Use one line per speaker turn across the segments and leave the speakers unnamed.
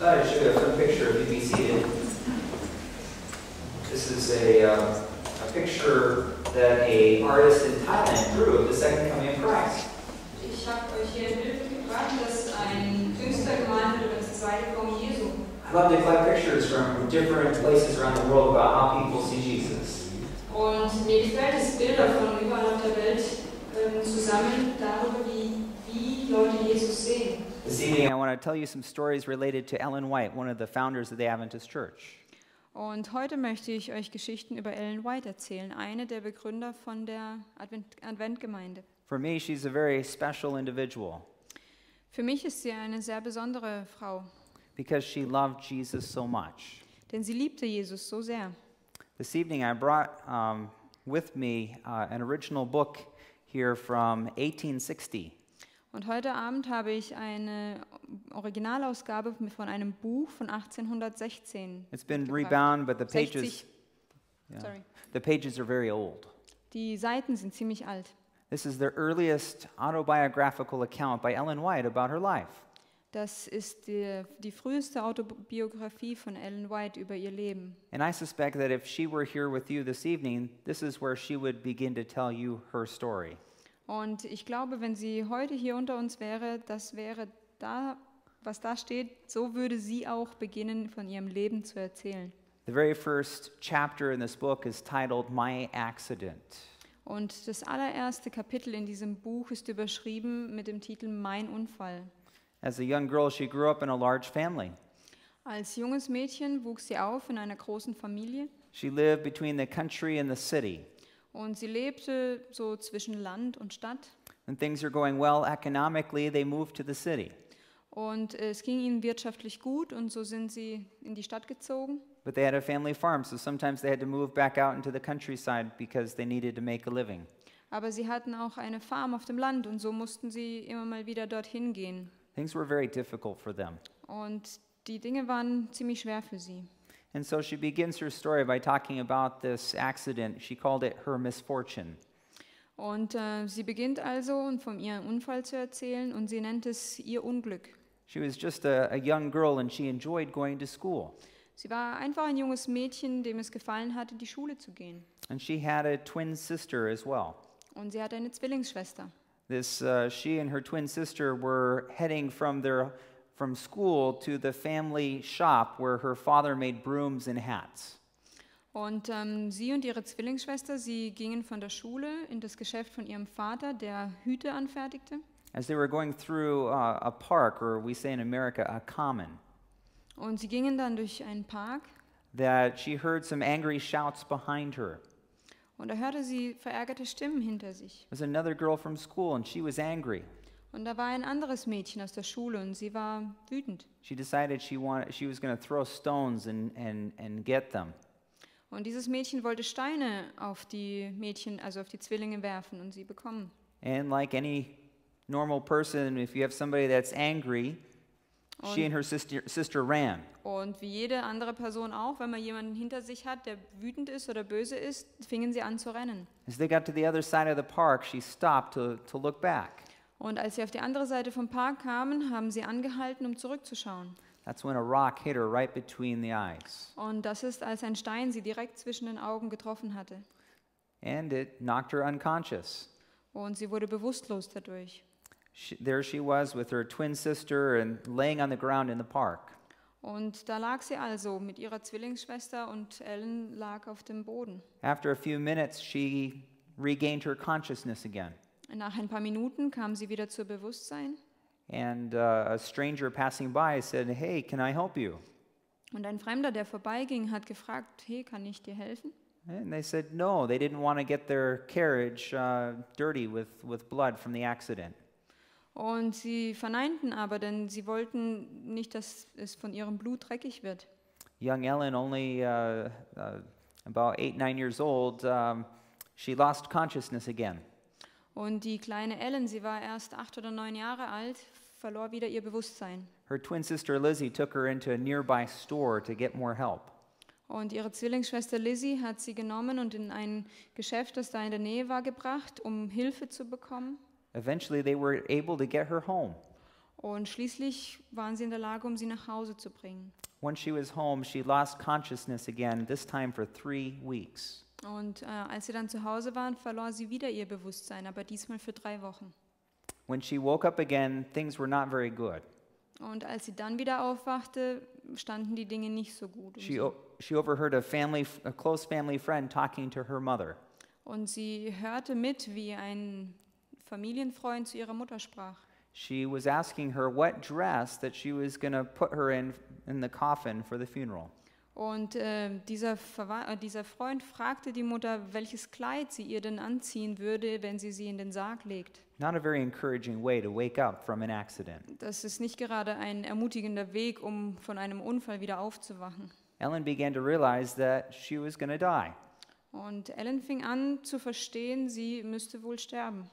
Thought I'd show you a fun picture of you'd be seated. This is a, uh, a picture that a artist in Thailand drew of the second coming of Christ.
Ich habe euch hier ein Bild mitgebracht, das ein Künstler gemalt hat über das zweite Kommen Jesu.
I love to collect pictures from different places around the world about how people see Jesus.
Und mir gefällt es, Bilder von überall auf der Welt ähm, zu sammeln, darüber, wie, wie Leute Jesus sehen.
This evening, I want to tell you some stories related to Ellen White, one of the founders of the Adventist Church.
Und heute möchte ich euch Geschichten über Ellen White erzählen, eine der Begründer von der Advent Adventgemeinde.
For me, she's a very special individual
Für mich ist sie eine sehr besondere Frau,
because she loved Jesus so much.
denn sie liebte Jesus so sehr.
This evening, I brought um, with me uh, an original book here from 1860.
Und heute Abend habe ich eine Originalausgabe von einem Buch von 1816.
It's been rebound, but the pages, yeah,
Sorry.
the pages are very old.
Die Seiten sind ziemlich alt.
This is the earliest autobiographical account by Ellen White about her life.
Das ist die, die früheste Autobiografie von Ellen White über ihr Leben.
And I suspect that if she were here with you this evening, this is where she would begin to tell you her story.
Und ich glaube, wenn sie heute hier unter uns wäre, das wäre da, was da steht, so würde sie auch beginnen, von ihrem Leben zu erzählen.
The very first chapter in this book is titled My Accident.
Und das allererste Kapitel in diesem Buch ist überschrieben mit dem Titel Mein Unfall.
As a young girl, she grew up in a large family.
Als junges Mädchen wuchs sie auf in einer großen Familie
She lived between the country and the city.
Und sie lebte so zwischen Land und Stadt.
When things are going well economically, they moved to the city.
Und es ging ihnen wirtschaftlich gut und so sind sie in die Stadt gezogen.
But they had a family farm, so sometimes they had to move back out into the countryside because they needed to make a living.
Aber sie hatten auch eine Farm auf dem Land und so mussten sie immer mal wieder dorthin gehen.
Things were very difficult for them.
Und die Dinge waren ziemlich schwer für sie.
And so she begins her story by talking about this accident. She called it her misfortune.
Und äh, sie beginnt also und von ihrem Unfall zu erzählen und sie nennt es ihr Unglück.
She was just a, a young girl and she enjoyed going to school.
Sie war einfach ein junges Mädchen, dem es gefallen hatte, die Schule zu gehen.
And she had a twin sister as well.
Und sie hatte eine Zwillingsschwester.
This, uh, she and her twin sister were heading from their from school to the family shop where her father made brooms and hats.
Und ähm, sie und ihre Zwillingsschwester, sie gingen von der Schule in das Geschäft von ihrem Vater, der Hüte anfertigte.
As they were going through uh, a park, or we say in America, a common,
Und sie gingen dann durch einen Park
that she heard some angry shouts behind her.
und da hörte sie verärgerte Stimmen hinter sich.
There was another girl from school, and she was angry.
Und da war ein anderes Mädchen aus der Schule und sie war wütend.
She decided she wanted she was going to throw stones and, and, and get them.
Und dieses Mädchen wollte Steine auf die Mädchen, also auf die Zwillinge werfen und sie bekommen.
And like any normal person, if you have somebody that's angry, she and her sister, sister ran.
Und wie jede andere Person auch, wenn man jemanden hinter sich hat, der wütend ist oder böse ist, fingen sie an zu rennen.
As they got to the other side of the park, she stopped to, to look back.
Und als sie auf die andere Seite vom Park kamen, haben sie angehalten, um zurückzuschauen.
That's when a rock hit her right between the eyes.
Und das ist, als ein Stein sie direkt zwischen den Augen getroffen hatte.
And it knocked her unconscious.
Und sie wurde bewusstlos dadurch.
She, there she was with her twin sister and laying on the ground in the park.
Und da lag sie also mit ihrer Zwillingsschwester und Ellen lag auf dem Boden.
After a few minutes, she regained her consciousness again.
Nach ein paar Minuten kam sie wieder zu Bewusstsein
And uh, a stranger passing by said, Hey, can I help you?
und ein Fremder, der vorbeiging, hat gefragt, hey, kann ich dir helfen?
And they said no. They didn't want to get their carriage uh, dirty with, with blood from the accident.
Und sie verneinten aber, denn sie wollten nicht, dass es von ihrem Blut dreckig wird.
Young Ellen, only uh, uh, about eight, nine years old, um, she lost consciousness again.
Und die kleine Ellen, sie war erst acht oder neun Jahre alt, verlor wieder ihr Bewusstsein.
Her twin sister Lizzie took her into a nearby store to get more help.
Und ihre Zwillingsschwester Lizzie hat sie genommen und in ein Geschäft, das da in der Nähe war, gebracht, um Hilfe zu bekommen.
Eventually, they were able to get her home.
Und schließlich waren sie in der Lage, um sie nach Hause zu bringen.
Once she was home, she lost consciousness again, this time for three weeks.
Und äh, als sie dann zu Hause waren, verlor sie wieder ihr Bewusstsein, aber diesmal für drei Wochen.
When she woke up again, things were not very good.
Und als sie dann wieder aufwachte, standen die Dinge nicht so gut. um
She,
sie.
o- she overheard a, family, a close family friend talking to her mother.
Und sie hörte mit, wie ein Familienfreund zu ihrer Mutter sprach.
She was asking her what dress that she was going to put her in in the coffin for the funeral.
Und äh, dieser, Verwa äh, dieser Freund fragte die Mutter, welches Kleid sie ihr denn anziehen würde, wenn sie sie in den Sarg legt.
Not a very encouraging way to wake up from an accident.
Das ist nicht gerade ein ermutigender Weg, um von einem Unfall wieder aufzuwachen.
Ellen began to realize that she was going to die.
Und Ellen fing an zu verstehen, sie müsste wohl sterben.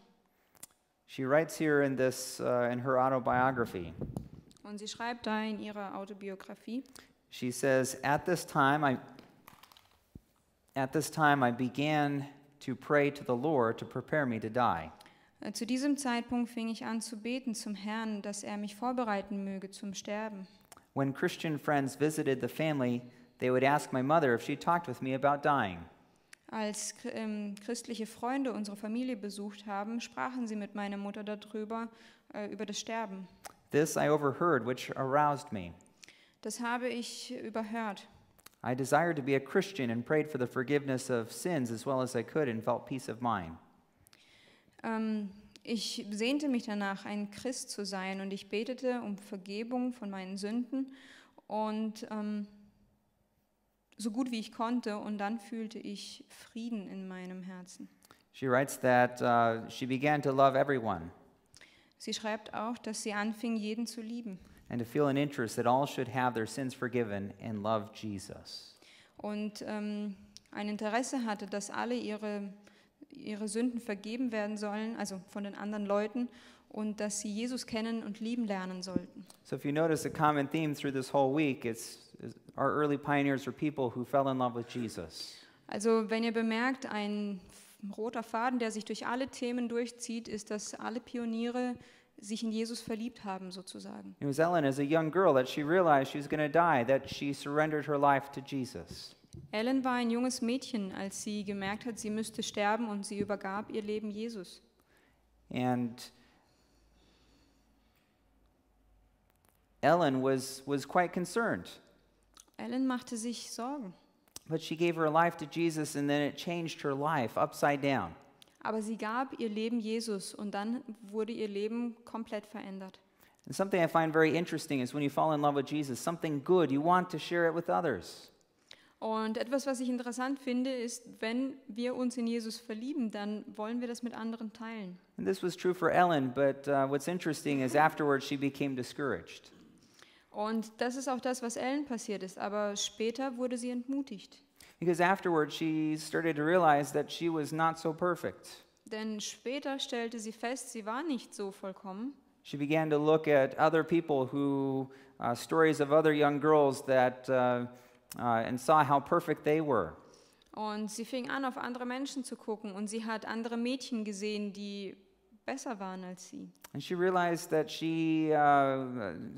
She writes here in this uh, in her autobiography.
Und sie schreibt da in ihrer Autobiografie,
She says, "At this time I at this time I began to pray to the Lord to prepare me to die.
äh, zu diesem Zeitpunkt fing ich an zu beten zum Herrn, dass er mich vorbereiten möge zum Sterben.
When Christian friends visited the family, they would ask my mother if she talked with me about dying.
Als ähm, christliche Freunde unsere Familie besucht haben, sprachen sie mit meiner Mutter darüber, äh, über das Sterben.
This I overheard, which aroused me.
Das habe ich überhört.
I desired to be a Christian and prayed for the forgiveness of sins as well as I could and felt peace of mind.
Ähm, ich sehnte mich danach, ein Christ zu sein und ich betete um Vergebung von meinen Sünden und ähm, so gut wie ich konnte und dann fühlte ich Frieden in meinem Herzen.
She writes that uh, she began to love everyone
Sie schreibt auch, dass sie anfing, jeden zu lieben
and to feel an interest that all should have their sins forgiven and love Jesus.
und ähm, ein Interesse hatte, dass alle ihre, ihre Sünden vergeben werden sollen, also von den anderen Leuten, und dass sie Jesus kennen und lieben lernen sollten.
So, if you notice a common theme through this whole week, it's, our early pioneers were people who fell in love with Jesus.
Also wenn ihr bemerkt, ein roter Faden, der sich durch alle Themen durchzieht, ist, dass alle Pioniere sich in Jesus verliebt haben, sozusagen.
It was Ellen, as a young girl, that she realized she was going to die, that she surrendered her life to Jesus.
Ellen war ein junges Mädchen, als sie gemerkt hat, sie müsste sterben und sie übergab ihr Leben Jesus.
And Ellen was, was quite concerned,
Ellen machte sich Sorgen,
but she gave her life to Jesus, and then it changed her life upside down.
Aber sie gab ihr Leben Jesus und dann wurde ihr Leben komplett verändert.
And something I find very interesting is when you fall in love with Jesus, something good, you want to share it with others.
Und etwas, was ich interessant finde, ist, wenn wir uns in Jesus verlieben, dann wollen wir das mit anderen teilen.
And this was true for Ellen, but uh, what's interesting is afterwards she became discouraged.
Und das ist auch das, was Ellen passiert ist. Aber später wurde sie entmutigt.
Because afterwards she started to realize that she was not so perfect.
Denn später stellte sie fest, sie war nicht so vollkommen.
She began to look at other people who, uh, stories of other young girls that, uh, uh, and saw how perfect they were.
Und sie fing an, auf andere Menschen zu gucken. Und sie hat andere Mädchen gesehen, die besser waren als sie.
And she realized that she uh,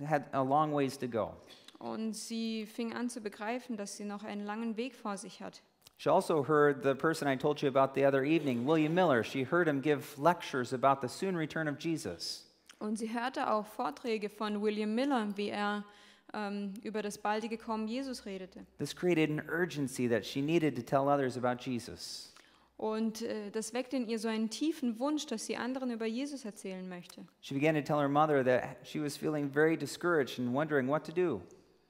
had a long ways to go.
Und sie fing an zu begreifen, dass sie noch einen langen Weg vor sich hat.
She also heard the person I told you about the other evening, William Miller. She heard him give lectures about the soon return of Jesus.
Und sie hörte auch Vorträge von William Miller, wie er ähm, über das baldige Kommen Jesus redete.
This created an urgency that she needed to tell others about Jesus.
Und äh, das weckte in ihr so einen tiefen Wunsch, dass sie anderen über Jesus erzählen möchte.
She began to tell her mother that she was feeling very discouraged and wondering what to do.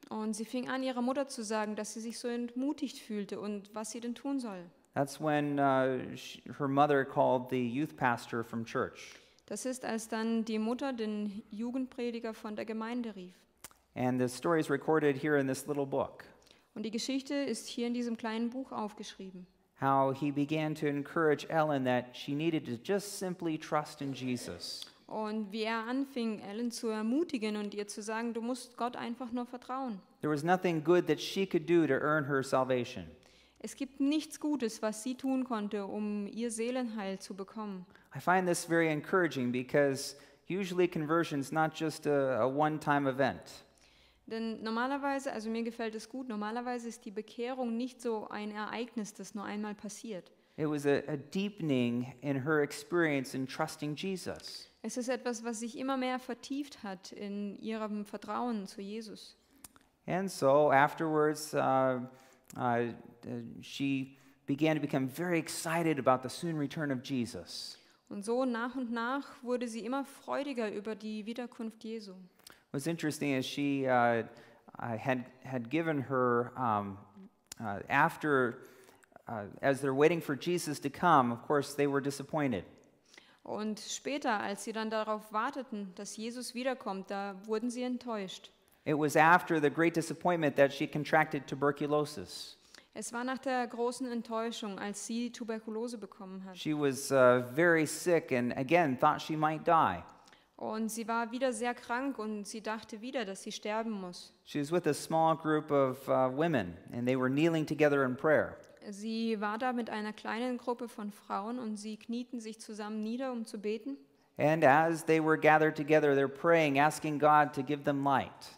Und sie fing an, ihrer Mutter zu sagen, dass sie sich so entmutigt fühlte und was sie denn tun soll.
That's when uh, sh her mother called the youth pastor from church.
Das ist, als dann die Mutter den Jugendprediger von der Gemeinde rief.
And the story is recorded here in this little book
Und die Geschichte ist hier in diesem kleinen Buch aufgeschrieben.
how he began to encourage Ellen that she needed to just simply trust in Jesus.
Und wie er anfing, Ellen zu ermutigen und ihr zu sagen, du musst Gott einfach nur vertrauen.
There was nothing good that she could do to earn her salvation.
Es gibt nichts Gutes, was sie tun konnte, um ihr Seelenheil zu bekommen.
I find this very encouraging because, Usually, conversion's not just a, a one time event.
Denn normalerweise, also mir gefällt es gut, normalerweise ist die Bekehrung nicht so ein Ereignis, das nur einmal passiert.
It was a, a deepening in her experience in trusting Jesus.
Es ist etwas, was sich immer mehr vertieft hat in ihrem Vertrauen zu Jesus.
And so afterwards, uh, uh, she began to become very excited about the soon return of Jesus.
Und so nach und nach wurde sie immer freudiger über die Wiederkunft Jesu.
What's interesting is she uh, uh, had, had given her, um, uh, after, uh, as they're waiting for Jesus to come, of course, they were disappointed.
Und später, als sie dann darauf warteten, dass Jesus wiederkommt, da wurden sie enttäuscht.
It was after the great disappointment that she contracted tuberculosis.
Es war nach der großen Enttäuschung, als sie Tuberkulose bekommen hat.
She was uh, very sick and again thought she might die.
Und sie war wieder sehr krank und sie dachte wieder, dass sie sterben muss.
She was with a small group of uh, women and they were kneeling together in prayer.
Sie war da mit einer kleinen Gruppe von Frauen und sie knieten sich zusammen nieder, um zu beten.
And as they were gathered together, they're praying, asking God to give them light.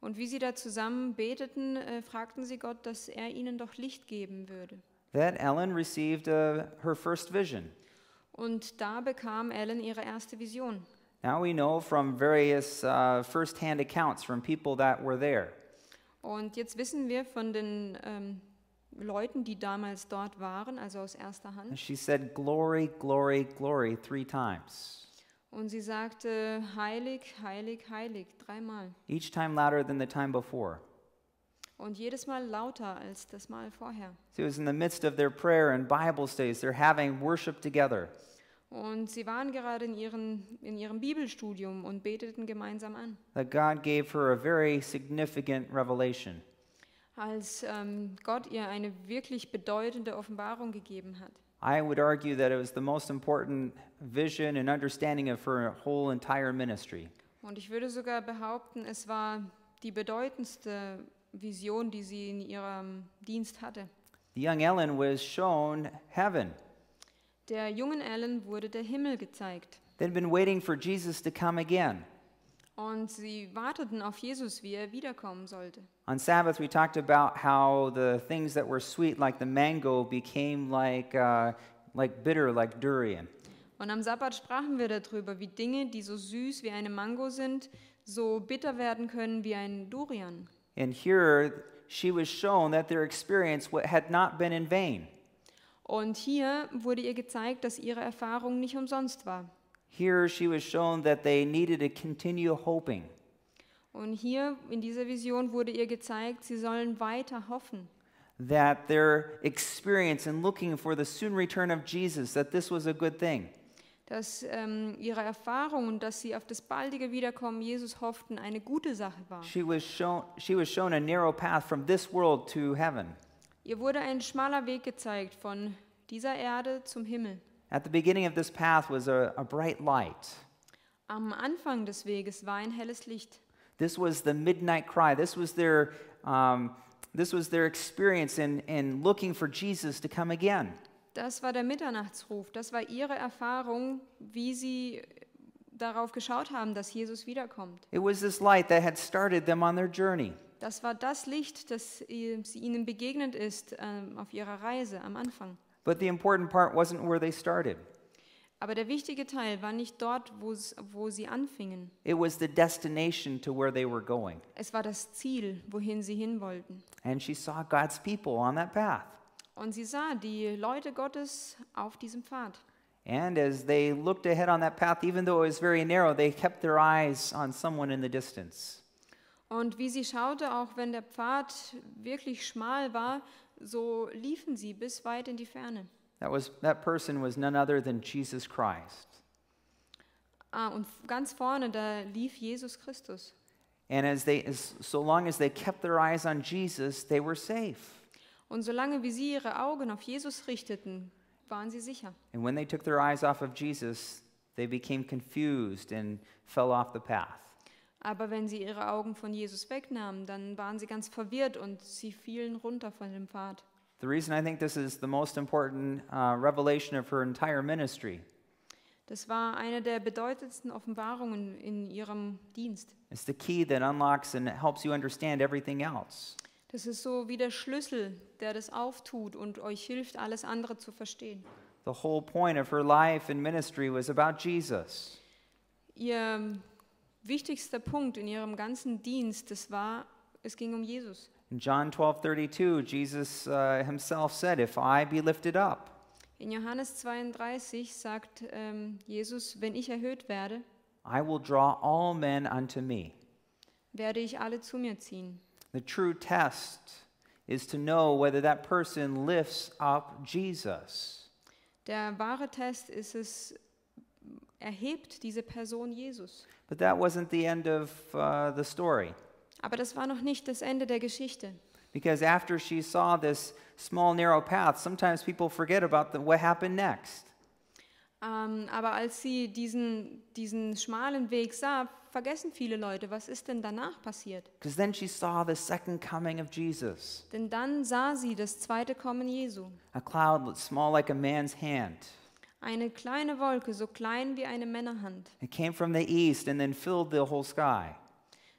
Und wie sie da zusammen beteten, äh, fragten sie Gott, dass er ihnen doch Licht geben würde.
That Ellen received uh, her first vision.
Und da bekam Ellen ihre erste Vision.
Now we know from various uh, first-hand accounts from people that were there
Und jetzt wissen wir von den ähm, Leuten, die damals dort waren, also aus erster
And
Hand.
she said, Glory, glory, glory, three times,
Und sie sagte, heilig, heilig, heilig, dreimal.
each time louder than the time before.
Und jedes Mal lauter als das Mal vorher.
So it was in the midst of their prayer and Bible studies, they're having worship together.
Und sie waren gerade in, ihren, in ihrem Bibelstudium und beteten gemeinsam an,
That God gave her a very significant revelation.
Als ähm, Gott ihr eine wirklich bedeutende Offenbarung gegeben hat.
I would argue that it was the most important vision and understanding of her whole entire ministry.
Und ich würde sogar behaupten, es war die bedeutendste Vision, die sie in ihrem Dienst hatte.
The young Ellen was shown heaven.
Der jungen Ellen wurde der Himmel gezeigt.
They'd been waiting for Jesus to come again.
Und sie warteten auf Jesus, wie er wiederkommen sollte.
On Sabbath, we talked about how the things that were sweet, like the mango, became like, uh, like bitter, like durian.
Und am Sabbat sprachen wir darüber, wie Dinge, die so süß wie eine Mango sind, so bitter werden können wie ein Durian.
And here, she was shown that their experience had not been in vain.
Und hier wurde ihr gezeigt, dass ihre Erfahrung nicht umsonst war.
Here, she was shown that they needed to continue hoping,
Und hier in dieser Vision wurde ihr gezeigt, sie sollen weiter hoffen.
that their experience in looking for the soon return of Jesus, that this was a good thing.
dass ähm, ihre Erfahrung und dass sie auf das baldige Wiederkommen Jesus hofften, eine gute Sache war.
She was shown, she was shown a narrow path from this world to heaven.
Ihr wurde ein schmaler Weg gezeigt von dieser Erde zum Himmel.
At the beginning of this path was a, a bright light.
Am Anfang des Weges war ein helles Licht.
This was the midnight cry. This was their, um, this was their experience in, in looking for Jesus to come again.
Das war der Mitternachtsruf. Das war ihre Erfahrung, wie sie darauf geschaut haben, dass Jesus wiederkommt.
It was this light that had started them on their journey.
Das war das Licht, das ihnen begegnet ist ähm, auf ihrer Reise am Anfang.
But the important part wasn't where they started,
Aber der wichtige Teil war nicht dort, wo, sie anfingen.
it was the destination to where they were going.
Es war das Ziel, wohin sie hin wollten.
And she saw God's people on that path.
Und sie sah die Leute Gottes auf diesem Pfad.
And as they looked ahead on that path, even though it was very narrow, they kept their eyes on someone in the distance.
Und wie sie schaute, auch wenn der Pfad wirklich schmal war, so liefen sie bis weit in die Ferne.
That, was, that person was none other than Jesus Christ.
Ah, und ganz vorne, da lief Jesus Christus.
And as they, as, so long as they kept their eyes on Jesus, they were safe.
Und solange wie sie ihre Augen auf Jesus richteten, waren sie sicher.
And when they took their eyes off of Jesus, they became confused and fell off the path.
Aber wenn sie ihre Augen von Jesus wegnahmen, dann waren sie ganz verwirrt und sie fielen runter von dem Pfad.
The reason I think this is the most important uh, revelation of her entire ministry
Das war eine der bedeutendsten Offenbarungen in ihrem Dienst.
It's the key that unlocks and helps you understand everything else.
Das ist so wie der Schlüssel, der das auftut und euch hilft, alles andere zu verstehen.
The whole point of her life and ministry was about Jesus.
Ihr wichtigster Punkt in ihrem ganzen Dienst, das war, es ging um Jesus.
In John 12:32, Jesus uh, himself said, "If I be lifted up,
In Johannes 32 sagt ähm, Jesus, wenn ich erhöht werde,
I will draw all men unto me."
werde ich alle zu mir ziehen.
The true test is to know whether that person lifts up Jesus.
Der wahre Test ist es, erhebt diese Person Jesus.
But that wasn't the end of uh, the story.
Aber das war noch nicht das Ende der Geschichte.
Because after she saw this small, narrow path, sometimes people forget about the, what happened next.
Ähm, aber als sie diesen, diesen schmalen Weg sah, vergessen viele Leute, was ist denn danach passiert?
Because then she saw the second coming of Jesus
Denn dann sah sie das zweite Kommen Jesu.
a cloud small like a man's hand.
Eine kleine Wolke, so klein wie eine Männerhand.
It came from the east and then filled the whole sky.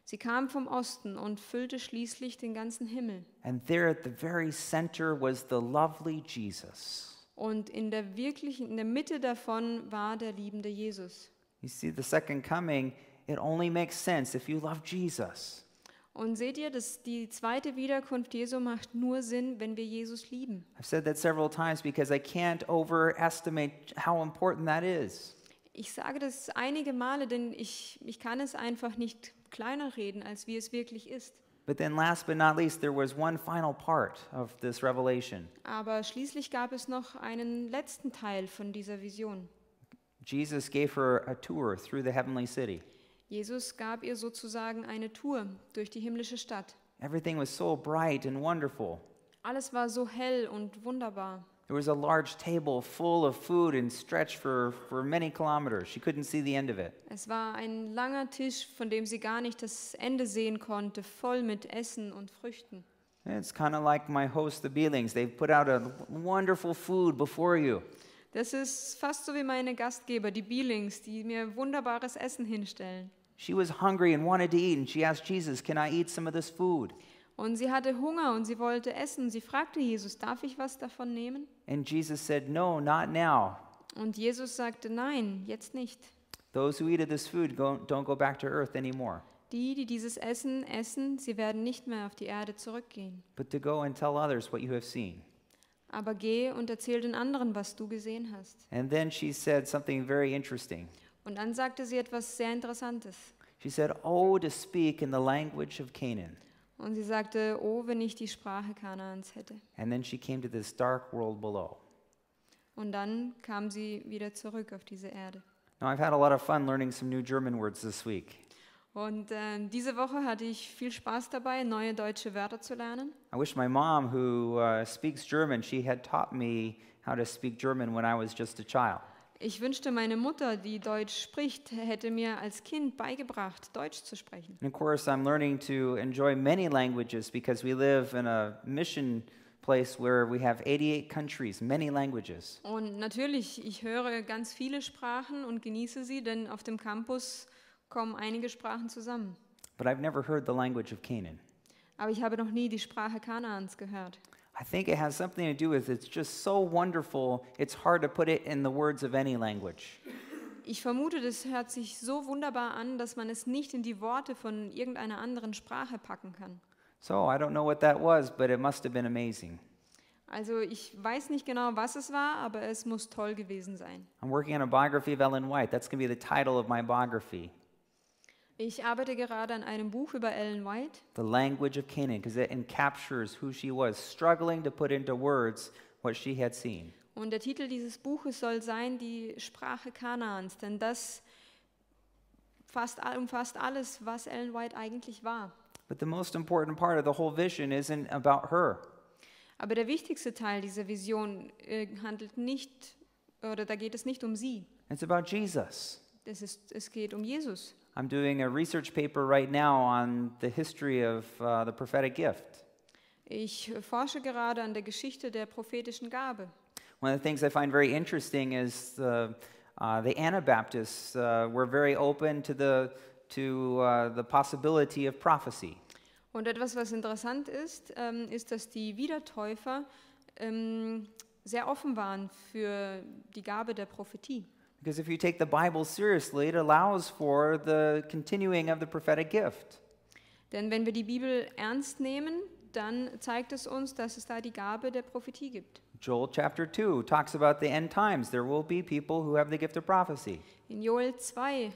Sie kam vom Osten und füllte schließlich den ganzen Himmel.
And there at the very center was the lovely Jesus.
Und in der wirklichen, in der Mitte davon war der liebende Jesus.
You see, the second coming, it only makes sense if you love Jesus.
Und seht ihr, dass die zweite Wiederkunft Jesu macht nur Sinn, wenn wir Jesus lieben.
I've said that several times because I can't overestimate how important that is.
Ich sage das einige Male, denn ich, ich kann es einfach nicht kleiner reden, als wie es wirklich ist.
But then, last but not least, there was one final part of this revelation.
Aber schließlich gab es noch einen letzten Teil von dieser Vision.
Jesus gave her a tour through the heavenly city.
Jesus gab ihr sozusagen eine Tour durch die himmlische Stadt.
Everything was so bright and wonderful.
Alles war so hell und wunderbar.
There was a large table full of food and stretched for, for many kilometers. She couldn't see the end of it.
Es war ein langer Tisch, von dem sie gar nicht das Ende sehen konnte, voll mit Essen und Früchten.
It's kind of like my host, the Beelings. They've put out a wonderful food before you.
Das ist fast so wie meine Gastgeber, die Beelings, die mir wunderbares Essen hinstellen.
She was hungry and wanted to eat, and she asked Jesus, Can I eat some of this food?
Und sie hatte Hunger und sie wollte essen. Sie fragte Jesus, darf ich was davon nehmen?
And Jesus said, No, not now.
Und Jesus sagte, nein, jetzt nicht.
Those who eat of this food go, don't go back to earth anymore,
Die, die dieses Essen essen, sie werden nicht mehr auf die Erde zurückgehen.
but to go and tell others what you have seen.
Aber geh und erzähl den anderen, was du gesehen hast.
And then she said something very interesting.
Und dann sagte sie etwas sehr Interessantes.
She said, Oh, to speak in the language of Canaan.
Und sie sagte, oh, wenn ich die Sprache Kanaans hätte.
And then she came to this dark world below.
Und dann kam sie wieder zurück auf diese Erde.
Now, I've had a lot of fun learning some new German words this week.
Und ähm, diese Woche hatte ich viel Spaß dabei, neue deutsche Wörter zu lernen.
I wish my mom, who uh, speaks German, she had taught me how to speak German when I was just a child.
Ich wünschte, meine Mutter, die Deutsch spricht, hätte mir als Kind beigebracht, Deutsch zu sprechen.
And of course, I'm learning to enjoy many languages because we live in a mission place where we have 88 countries, many languages.
Und natürlich, ich höre ganz viele Sprachen und genieße sie, denn auf dem Campus kommen einige Sprachen zusammen.
But I've never heard the language of Canaan.
Aber ich habe noch nie die Sprache Kanaans gehört.
I think it has something to do with it's just so wonderful, it's hard to put it in the words of any language.
Ich vermute, das hört sich so wunderbar an, dass man es nicht in die Worte von irgendeiner anderen Sprache packen kann.
So I don't know what that was, but it must have been amazing.
Also ich weiß nicht genau, was es war, aber es muss toll gewesen sein.
I'm working on a biography of Ellen White. That's going to be the title of my biography,
Ich arbeite gerade an einem Buch über Ellen White.
The Language of Canaan, because it encaptures who she was, struggling to put into words what she had seen.
Und der Titel dieses Buches soll sein Die Sprache Kanaans, denn das fast, umfasst alles, was Ellen White eigentlich war.
But the most important part of the whole vision isn't about her.
Aber der wichtigste Teil dieser Vision äh, handelt nicht, oder da geht es nicht um sie.
It's about Jesus.
Es, ist, es geht um Jesus.
I'm doing a research paper right now on the history of uh, the prophetic gift.
Ich forsche gerade an der Geschichte der prophetischen Gabe.
One of the things I find very interesting is the, uh, the Anabaptists uh, were very open to the to uh, the possibility of prophecy.
Und etwas, was interessant ist, ähm, ist, dass die Wiedertäufer ähm, sehr offen waren für die Gabe der Prophetie.
Because if you take the Bible seriously, it allows for the continuing of the prophetic gift.
Denn wenn wir die Bibel ernst nehmen, dann zeigt es uns, dass es da die Gabe der Prophetie gibt.
Joel chapter 2 talks about the end times. There will be people who have the gift of prophecy.
In Joel 2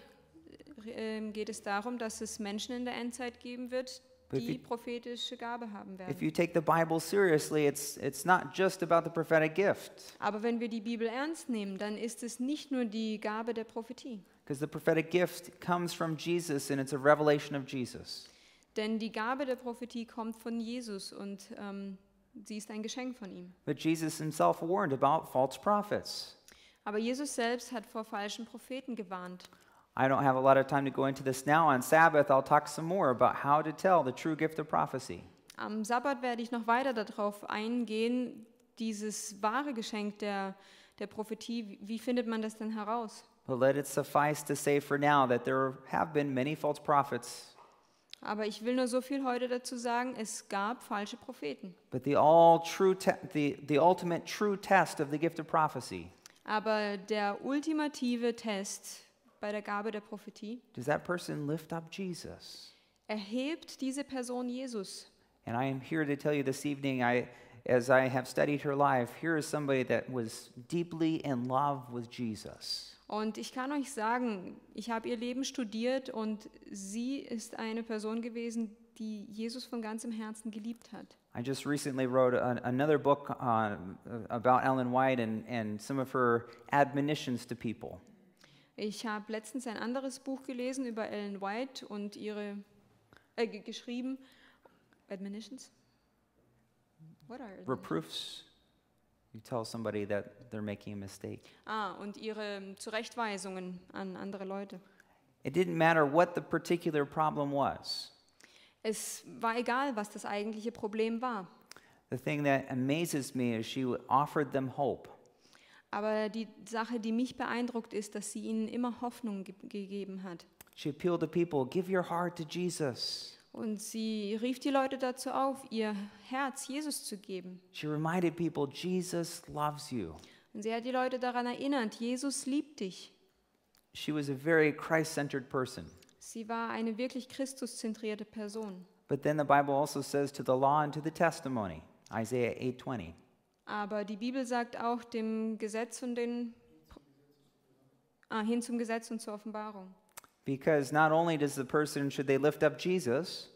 äh, geht es darum, dass es Menschen in der Endzeit geben wird,
But if
die
you-
prophetische Gabe haben
If
werden.
you take the Bible seriously, it's, it's not just about the prophetic gift,
Aber wenn wir die Bibel ernst nehmen, dann ist es nicht nur die Gabe der Prophetie.
because the prophetic gift comes from Jesus and it's a revelation of Jesus.
Denn die Gabe der Prophetie kommt von Jesus und ähm, sie ist ein Geschenk von ihm.
But Jesus himself warned about false prophets.
Aber Jesus selbst hat vor falschen Propheten gewarnt.
I don't have a lot of time to go into this now. On Sabbath, I'll talk some more about how to tell the true gift of prophecy.
Am Sabbat werde ich noch weiter darauf eingehen, dieses wahre Geschenk der, der Prophetie, wie- findet man das denn heraus?
But let it suffice to say for now that there have been many false prophets,
Aber ich will nur so viel heute dazu sagen, es gab falsche Propheten.
but the all true the, the ultimate true test of the gift of prophecy
Aber der ultimative Test bei der Gabe der Prophetie
does that person lift up Jesus?
erhebt diese Person Jesus.
And I am here to tell you this evening, I, as I have studied her life, here is somebody that was deeply in love with Jesus.
Und ich kann euch sagen, ich habe ihr Leben studiert und sie ist eine Person gewesen, die Jesus von ganzem Herzen geliebt hat.
I just recently wrote an, another book uh, about Ellen White and, and some of her admonitions to people.
Ich habe letztens ein anderes Buch gelesen über Ellen White und ihre äh, ge- geschrieben Admonitions. What are?
Reproofs. You tell somebody that they're making a mistake.
Ah, und ihre Zurechtweisungen an andere Leute.
It didn't matter what the particular problem was.
Es war egal, was das eigentliche Problem war.
The thing that amazes me is she offered them hope.
Aber die Sache, die mich beeindruckt, ist, dass sie ihnen immer Hoffnung ge gegeben hat.
She appealed to people, give your heart to Jesus.
Und sie rief die Leute dazu auf, ihr Herz Jesus zu geben.
She reminded people, Jesus loves you.
Und sie hat die Leute daran erinnert, Jesus liebt dich.
She was a very Christ centered person.
Sie war eine wirklich Christuszentrierte Person.
But then the Bible also says to the law and to the testimony, Isaiah 8:20.
Aber die Bibel sagt auch dem Gesetz und den ah, hin zum Gesetz und zur Offenbarung.
Because not only does the person should they lift up Jesus,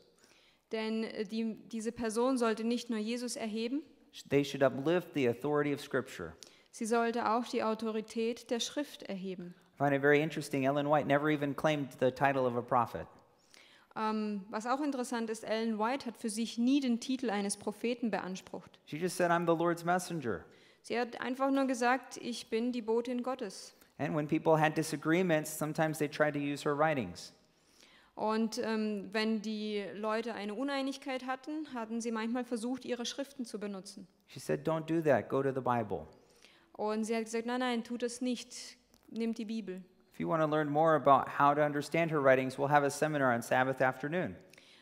Denn äh, die, diese Person sollte nicht nur Jesus erheben,
they should uplift the authority of scripture.
sie sollte auch die Autorität der Schrift erheben.
I find it very interesting Ellen White never even claimed the title of a prophet.
Ähm, was auch interessant ist, Ellen White hat für sich nie den Titel eines Propheten beansprucht.
She just said I'm the Lord's messenger.
Sie hat einfach nur gesagt, ich bin die Botin Gottes.
And when people had disagreements, sometimes they tried to use her writings.
Und ähm, wenn die Leute eine Uneinigkeit hatten, hatten sie manchmal versucht, ihre Schriften zu benutzen.
She said, Don't do that, go to the Bible.
Und sie hat gesagt, nein, nein, tut es nicht, nimmt die Bibel.
You want to learn more about how to understand her writings, we'll have a seminar on Sabbath afternoon.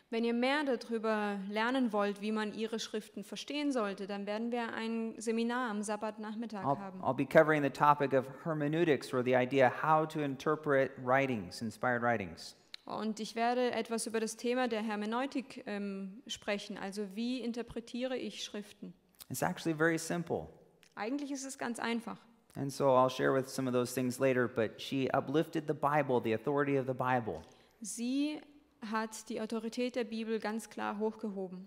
Wenn ihr mehr darüber lernen wollt, wie man ihre Schriften verstehen sollte, dann werden wir ein Seminar am Sabbatnachmittag
I'll,
haben.
I'll be covering the topic of hermeneutics, or the idea how to interpret writings, inspired writings.
Und ich werde etwas über das Thema der Hermeneutik ähm, sprechen, also wie interpretiere ich Schriften.
It's actually very simple.
Eigentlich ist es ganz einfach.
And so I'll share with some of those things later, but she uplifted the Bible, the authority of the Bible.
Sie hat die Autorität der Bibel ganz klar hochgehoben.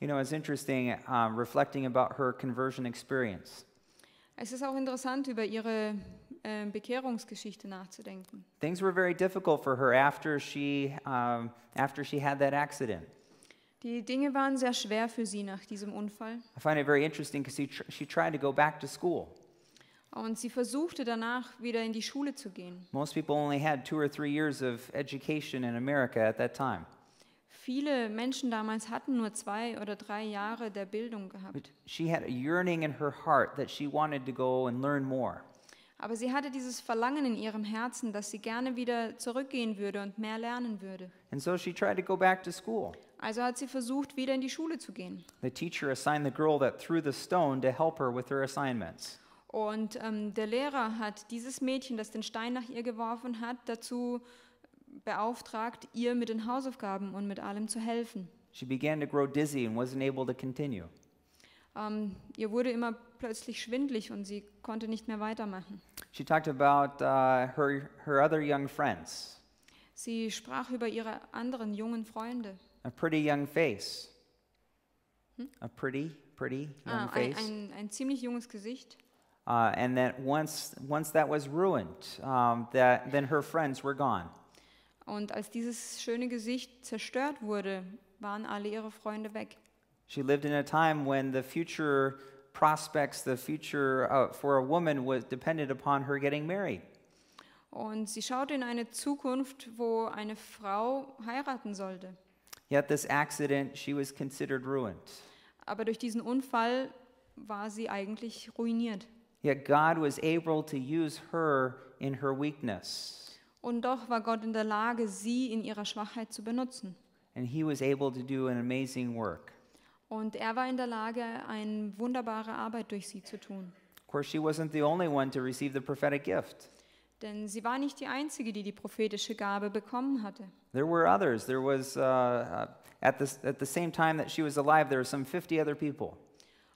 You know, it's interesting um, reflecting about her conversion experience.
Es ist auch interessant, über ihre äh, Bekehrungsgeschichte nachzudenken.
Things were very difficult for her after she, um, after she had that accident.
Die Dinge waren sehr schwer für sie nach diesem Unfall.
I find it very interesting because she, tr- she tried to go back to school.
Und sie versuchte danach wieder in die Schule zu gehen.
Most people only had two or three years of education in America at that time.
Viele Menschen damals hatten nur zwei oder drei Jahre der Bildung gehabt.
She had a yearning in her heart that she wanted to go and learn more.
Aber sie hatte dieses Verlangen in ihrem Herzen, dass sie gerne wieder zurückgehen würde und mehr lernen würde.
And so she tried to go back to school.
Also hat sie versucht, wieder in die Schule zu gehen.
The teacher assigned the girl that threw the stone to help her with her assignments.
Und ähm, der Lehrer hat dieses Mädchen, das den Stein nach ihr geworfen hat, dazu beauftragt, ihr mit den Hausaufgaben und mit allem zu helfen.
She began to grow dizzy and wasn't able to continue.
Ähm, ihr wurde immer plötzlich schwindlig und sie konnte nicht mehr weitermachen.
She talked about uh, her, her other young friends,
Sie sprach über ihre anderen jungen Freunde.
a pretty young face. A pretty, pretty young
Ah, ein,
face.
ein, ein ziemlich junges Gesicht.
Uh, and that once, once that was ruined, um, that, then her friends were gone.
Und als dieses schöne Gesicht zerstört wurde, waren alle ihre Freunde weg.
She lived in a time when the future prospects, the future uh, for a woman was depended upon her getting married.
Und sie schaute in eine Zukunft, wo eine Frau heiraten sollte.
Yet this accident, she was considered ruined.
Aber durch diesen Unfall war sie eigentlich ruiniert.
Yet God was able to use her in her weakness,
Und doch war Gott in der Lage, sie in ihrer Schwachheit zu benutzen.
and He was able to do an amazing work.
Und er war in der Lage, eine wunderbare Arbeit durch sie zu tun.
Of course, she wasn't the only one to receive the prophetic gift.
Denn sie war nicht die Einzige, die die prophetische Gabe bekommen hatte.
There were others. There was, uh, uh, at, the, at the same time that she was alive, there were some 50 other people.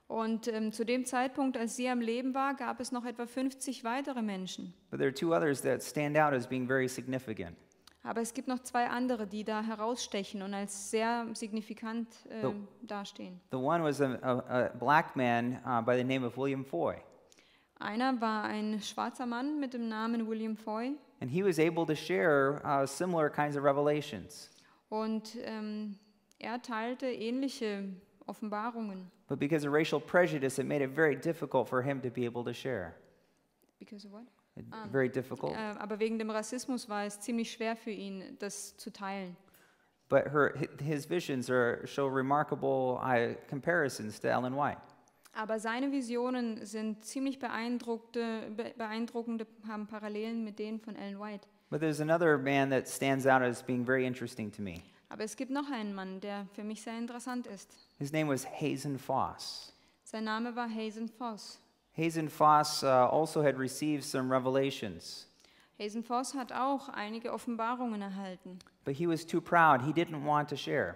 Und ähm, zu dem Zeitpunkt, als sie am Leben war, gab es noch etwa 50 weitere Menschen.
But there are two others that stand out as being very significant.
Aber es gibt noch zwei andere, die da herausstechen und als sehr signifikant äh, dastehen.
The one was a, a, a black man uh, by the name of William Foy,
Einer war ein schwarzer Mann mit dem Namen William Foy
and he was able to share uh, similar kinds of revelations.
und ähm, er teilte ähnliche Offenbarungen.
But because of racial prejudice, it made it very difficult for him to be able to share.
Because of what? Ah.
very difficult.
Äh, aber wegen dem Rassismus war es ziemlich schwer für ihn, das zu teilen.
But her, hi- his visions are, show remarkable uh, comparisons to Ellen White.
Aber seine Visionen sind ziemlich beeindruckte, be beeindruckende, haben Parallelen mit denen von Ellen White.
But there's another man that stands out as being very interesting to me.
Aber es gibt noch einen Mann, der für mich sehr interessant ist.
His name was Hazen Foss.
Sein Name war Hazen Foss.
Hazen Foss uh, also had received some revelations,
Hazen Foss hat auch einige Offenbarungen erhalten.
but he was too proud. He didn't want to share.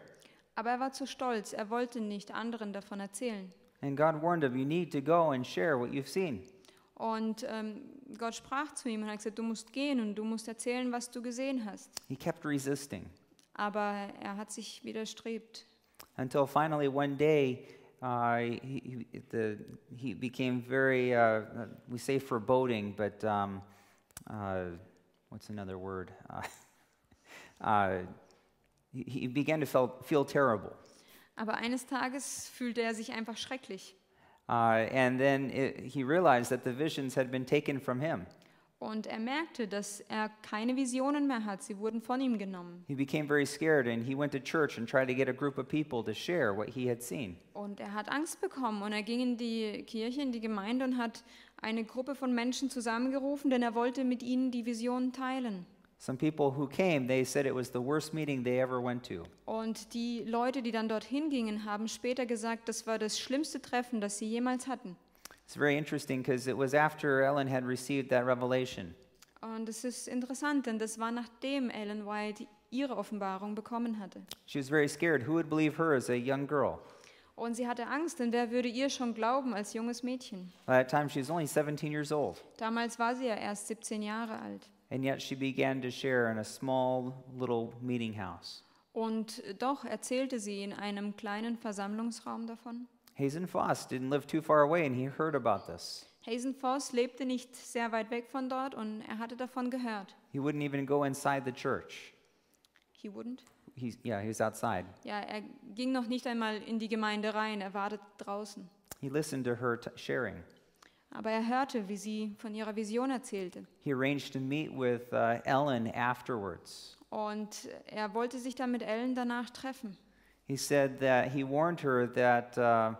Aber er war zu stolz, er wollte nicht anderen davon erzählen.
And God warned him, You need to go and share what you've seen.
Und ähm, Gott sprach zu ihm und hat gesagt, du musst gehen und du musst erzählen, was du gesehen hast.
He kept resisting
Aber er hat sich widerstrebt.
until finally one day uh, he, he, the, he became very, uh, we say foreboding, but um, uh, what's another word? Uh, he, he began to feel, feel terrible.
Aber eines Tages fühlte er sich einfach schrecklich.
Uh, and then it, he realized that the visions had been taken from him.
Und er merkte, dass er keine Visionen mehr hat. Sie wurden von ihm genommen.
He became very scared and he went to church and tried to get a group of people to share what he had seen.
Und er hat Angst bekommen und er ging in die Kirche, in die Gemeinde und hat eine Gruppe von Menschen zusammengerufen, denn er wollte mit ihnen die Visionen teilen.
Some people who came, they said it was the worst meeting they ever went to.
Und die Leute, die dann dorthin gingen, haben später gesagt, das war das schlimmste Treffen, das sie jemals hatten.
It's very interesting because it was after Ellen had received that revelation.
Und es ist interessant, denn das war nachdem Ellen White ihre Offenbarung bekommen hatte.
She was very scared. Who would believe her as a young girl?
Und sie hatte Angst, denn wer würde ihr schon glauben als junges Mädchen?
By that time, she was only 17 years old.
Damals war sie ja erst 17 Jahre alt.
And yet she began to share in a small little meeting house.
Und doch erzählte sie in einem kleinen Versammlungsraum davon.
Hazen Foss didn't live too far away and he heard about this.
Hazen Foss lebte nicht sehr weit weg von dort und er hatte davon gehört.
He wouldn't even go inside the church.
He wouldn't.
He's, yeah, he was outside.
Ja, er ging noch nicht einmal in die Gemeinde rein, er wartete draußen.
He listened to her sharing.
Aber er hörte, wie sie von ihrer Vision erzählte.
He arranged to meet with uh, Ellen afterwards.
Und er wollte sich dann mit Ellen danach treffen.
He said that he warned her that uh,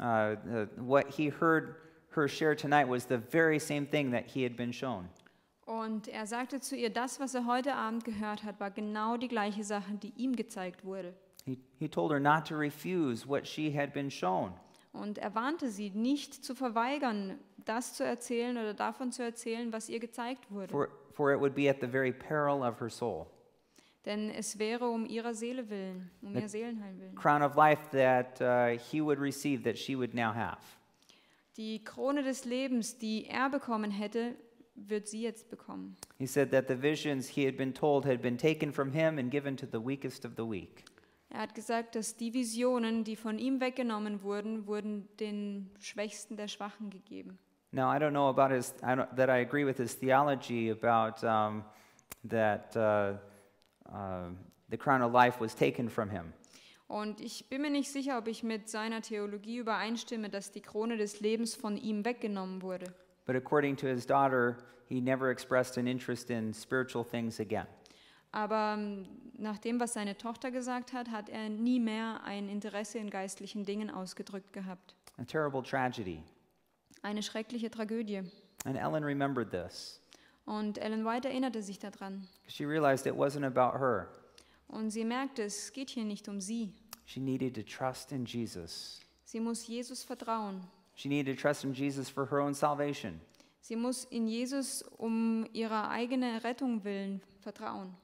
uh, uh, what he heard her share tonight was the very same thing that he had been shown.
Und er sagte zu ihr, das, was er heute Abend gehört hat, war genau die gleiche Sache, die ihm gezeigt wurde.
He, he told her not to refuse what she had been shown.
Und er warnte sie, nicht zu verweigern, das zu erzählen oder davon zu erzählen, was ihr gezeigt wurde.
For, for it would be at the very peril of her soul.
Denn es wäre um ihrer Seele willen, um ihr Seelenheil willen.
Crown of life that uh, he would receive, that she would now have.
Die Krone des Lebens, die er bekommen hätte, wird sie jetzt bekommen.
He said that the visions he had been told had been taken from him and given to the weakest of the weak.
Er hat gesagt, dass die Visionen, die von ihm weggenommen wurden, wurden den Schwächsten der Schwachen gegeben.
Now, I don't know about his, I don't, that I agree with his theology about um, that uh, uh, the crown of life was taken from him.
Und ich bin mir nicht sicher, ob ich mit seiner Theologie übereinstimme, dass die Krone des Lebens von ihm weggenommen wurde.
But according to his daughter, he never expressed an interest in spiritual things again.
Aber ähm, nach dem, was seine Tochter gesagt hat, hat er nie mehr ein Interesse in geistlichen Dingen ausgedrückt gehabt.
A terrible tragedy.
Eine schreckliche Tragödie.
And Ellen remembered this.
Und Ellen White erinnerte sich daran.
She realized it wasn't about her.
Und sie merkte, es geht hier nicht um sie.
She needed to trust in Jesus.
Sie muss Jesus vertrauen.
She needed to trust in Jesus for her own salvation.
Sie muss in Jesus um ihrer eigenen Rettung willen vertrauen.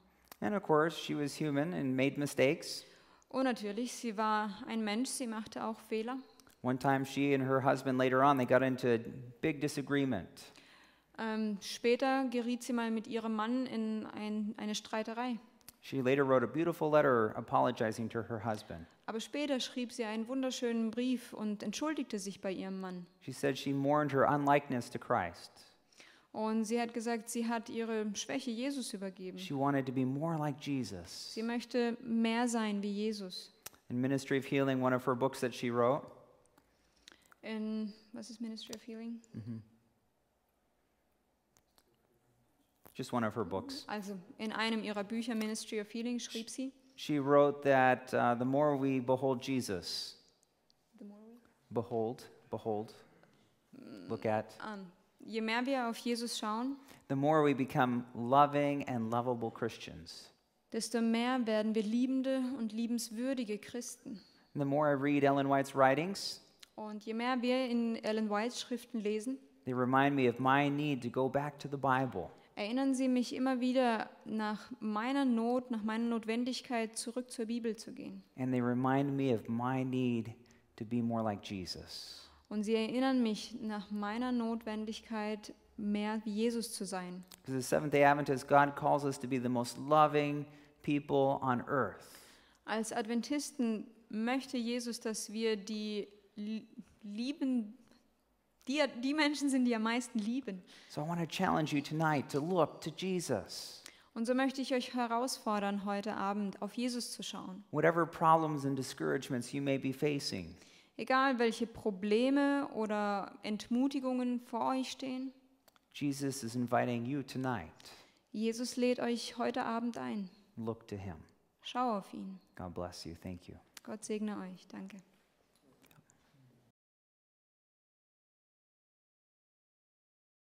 And of course, she was human and made mistakes.
Und natürlich, sie war ein Mensch, sie machte auch Fehler.
One time, she and her husband later on, they got into a big disagreement.
Ähm, später geriet sie mal mit ihrem Mann in ein, eine Streiterei.
She later wrote a beautiful letter apologizing to her husband.
Aber später schrieb sie einen wunderschönen Brief und entschuldigte sich bei ihrem Mann.
She said she mourned her unlikeness to Christ.
Und sie hat gesagt, sie hat ihre Schwäche Jesus übergeben.
She wanted to be more like Jesus.
Sie möchte mehr sein wie Jesus.
In Ministry of Healing, one of her books that she wrote,
In, was ist Ministry of Healing?
Just one of her books, mhm.
Also in einem ihrer Bücher Ministry of Healing schrieb sie,
she wrote that uh, the more we behold Jesus, behold, behold, mm, look at,
ähm, je mehr wir auf Jesus schauen,
the more we become loving and lovable Christians.
desto mehr werden wir liebende und liebenswürdige Christen.
And the more I read Ellen White's writings,
Und je mehr wir in Ellen Whites Schriften lesen,
they remind me of my need to go back to the Bible
erinnern sie mich immer wieder nach meiner Not, nach meiner Notwendigkeit zurück zur Bibel zu gehen.
and they remind me of my need to be more like Jesus.
Und sie erinnern mich nach meiner Notwendigkeit, mehr wie Jesus zu sein.
Because as Seventh day Adventists, God calls us to be the most loving people on earth.
Als Adventisten möchte Jesus, dass wir die li- lieben, die, die Menschen sind, die am meisten lieben.
So I want to challenge you tonight to look to Jesus.
Und so möchte ich euch herausfordern, heute Abend auf Jesus zu schauen.
Whatever problems and discouragements you may be facing,
Egal welche Probleme oder Entmutigungen vor euch stehen,
Jesus is inviting you tonight.
Jesus lädt euch heute Abend ein.
Look to him.
Schau auf ihn.
God bless you. Thank you.
Gott segne euch. Danke.